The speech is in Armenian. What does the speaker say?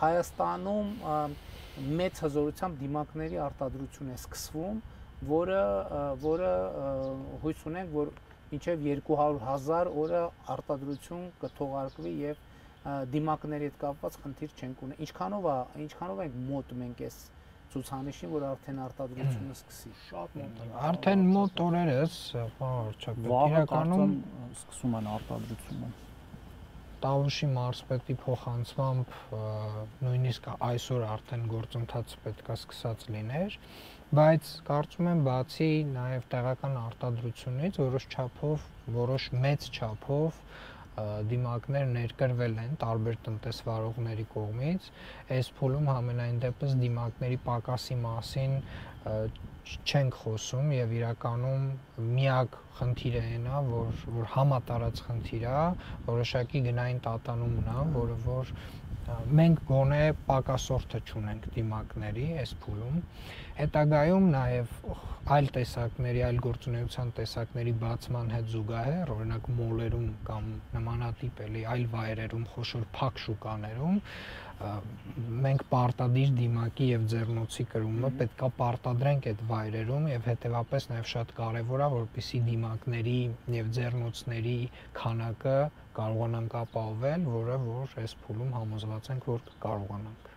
Հայաստանում մեծ հզորությամբ դիմակների արտադրություն է սկսվում, որը որը հույս ունենք, որ մինչև 200.000 օրը արտադրություն կթողարկվի եւ դիմակների հետ կապված խնդիր չենք ունենա։ Ինչքանով է, ինչքանով ենք մոտ մենք այս ցուցանիշին, որ արդեն արտադրությունը սկսի։ Շատ մոտ է։ Արդեն մոտ օրերս, պարոն Չապետ, իրականում սկսում են արտադրությունը։ Տավուշի մարզպետի փոխանցմամբ նույնիսկ այսօր արդեն գործընթացը պետքա սկսած լիներ, բայց կարծում եմ բացի նաև տեղական արտադրությունից որոշ չափով, որոշ մեծ չափով դիմակներ ներկրվել են տարբեր տնտեսվարողների կողմից։ Այս փուլում համենայն դեպս դիմակների պակասի մասին չենք խոսում եւ իրականում միակ խնդիրը այնա, որ որ համատարած խնդիր է, որոշակի գնային տատանումն է, որը որ մենք գոնե պակասորթը ճունենք դիմակների այս փուլում հետագայում նաև այլ տեսակների, այլ գործունեության տեսակների բացման հետ զուգահեռ, օրինակ մոլերում կամ նմանատիպ էլի այլ վայրերում, խոշոր փակ շուկաներում մենք պարտադիր դիմակի եւ ձեռնոցի կրումը պետքա պարտադրենք այդ վայրերում եւ հետեւապես նաեւ շատ կարեւոր է որպեսի դիմակների եւ ձեռնոցների քանակը կարողանանք ապահովել, որը որ այս փուլում համոզված ենք որ կարողանանք